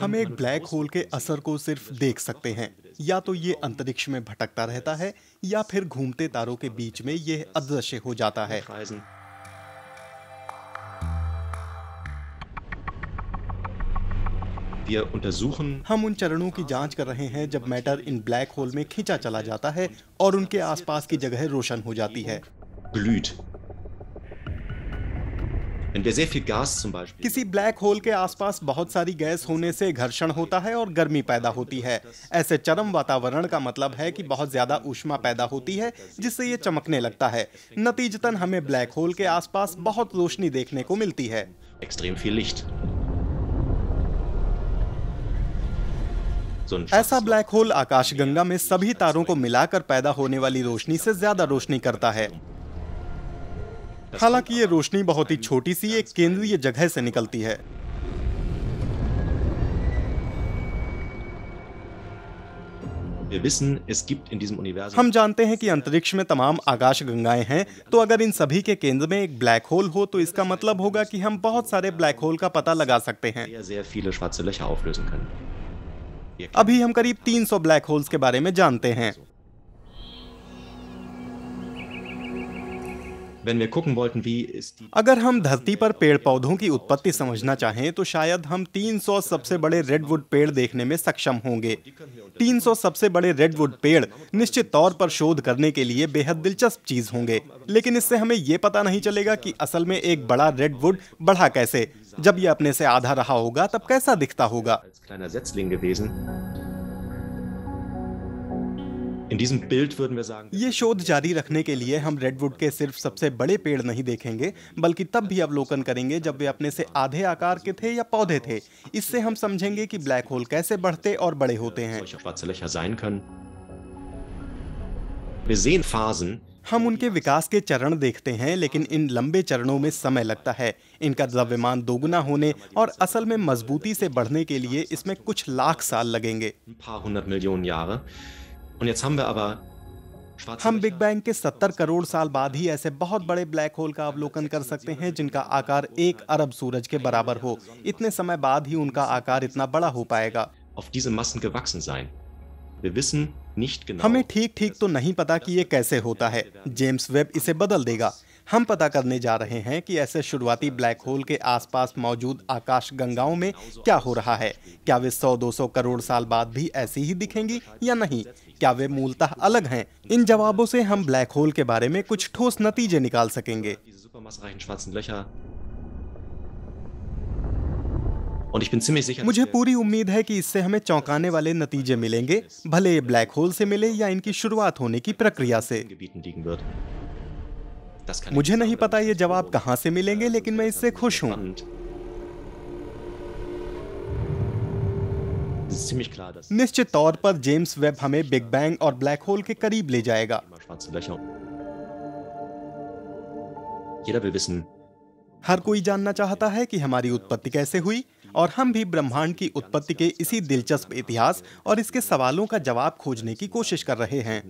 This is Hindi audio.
हम एक ब्लैक होल के असर को सिर्फ़ देख सकते हैं। या तो ये अंतरिक्ष में भटकता रहता है या फिर घूमते तारों के बीच में यह अदृश्य हो जाता है। हम उन चरणों की जाँच कर रहे हैं जब मैटर इन ब्लैक होल में खींचा चला जाता है और उनके आसपास की जगह रोशन हो जाती है। किसी ब्लैक होल के आसपास बहुत सारी गैस होने से घर्षण होता है और गर्मी पैदा होती है। ऐसे चरम वातावरण का मतलब है कि बहुत ज़्यादा ऊष्मा पैदा होती है जिससे ये चमकने लगता है। नतीजतन हमें ब्लैक होल के आसपास बहुत रोशनी देखने को मिलती है। ऐसा ब्लैक होल आकाशगंगा में सभी तारों को मिलाकर पैदा होने वाली रोशनी से ज़्यादा रोशनी करता है। हालाँकि ये रोशनी बहुत ही छोटी सी एक केंद्रीय जगह से निकलती है। हम जानते हैं कि अंतरिक्ष में तमाम आकाश गंगाएँ हैं तो अगर इन सभी के केंद्र में एक ब्लैक होल हो तो इसका मतलब होगा कि हम बहुत सारे ब्लैक होल का पता लगा सकते हैं। अभी हम करीब 300 ब्लैक होल्स के बारे में जानते हैं। अगर हम धरती पर पेड़ पौधों की उत्पत्ति समझना चाहें तो शायद हम 300 सबसे बड़े रेडवुड पेड़ देखने में सक्षम होंगे। 300 सबसे बड़े रेडवुड पेड़ निश्चित तौर पर शोध करने के लिए बेहद दिलचस्प चीज़ होंगे। लेकिन इससे हमें ये पता नहीं चलेगा कि असल में एक बड़ा रेडवुड बढ़ा कैसे। जब ये अपने से आधा रहा होगा तब कैसा दिखता होगा? ये शोध जारी रखने के लिए हम रेडवुड के सिर्फ़ सबसे बड़े पेड़ नहीं देखेंगे बल्कि तब भी अवलोकन करेंगे जब वे अपने से आधे आकार के थे या पौधे थे। इससे हम समझेंगे कि ब्लैक होल कैसे बढ़ते और बड़े होते हैं। हम उनके विकास के चरण देखते हैं लेकिन इन लंबे चरणों में समय लगता है। इनका द्रव्यमान दोगुना होने और असल में मजबूती से बढ़ने के लिए इसमें कुछ लाख साल लगेंगे। हम बिग बैंग के 70 करोड़ साल बाद ही ऐसे बहुत बड़े ब्लैक होल का अवलोकन कर सकते हैं जिनका आकार एक अरब सूरज के बराबर हो। इतने समय बाद ही उनका आकार इतना बड़ा हो पाएगा। हमें ठीक ठीक तो नहीं पता कि ये कैसे होता है। जेम्स वेब इसे बदल देगा। हम पता करने जा रहे हैं कि ऐसे शुरुआती ब्लैक होल के आसपास मौजूद आकाश गंगाओं में क्या हो रहा है। क्या वे 100-200 करोड़ साल बाद भी ऐसी ही दिखेंगी या नहीं? क्या वे मूलतः अलग हैं? इन जवाबों से हम ब्लैक होल के बारे में कुछ ठोस नतीजे निकाल सकेंगे। मुझे पूरी उम्मीद है कि इससे हमें चौंकाने वाले नतीजे मिलेंगे भले ब्लैक होल से मिले या इनकी शुरुआत होने की प्रक्रिया से। मुझे नहीं पता ये जवाब कहाँ से मिलेंगे लेकिन मैं इससे खुश हूँ। निश्चित तौर पर जेम्स वेब हमें बिग बैंग और ब्लैक होल के करीब ले जाएगा। हर कोई जानना चाहता है कि हमारी उत्पत्ति कैसे हुई और हम भी ब्रह्मांड की उत्पत्ति के इसी दिलचस्प इतिहास और इसके सवालों का जवाब खोजने की कोशिश कर रहे हैं।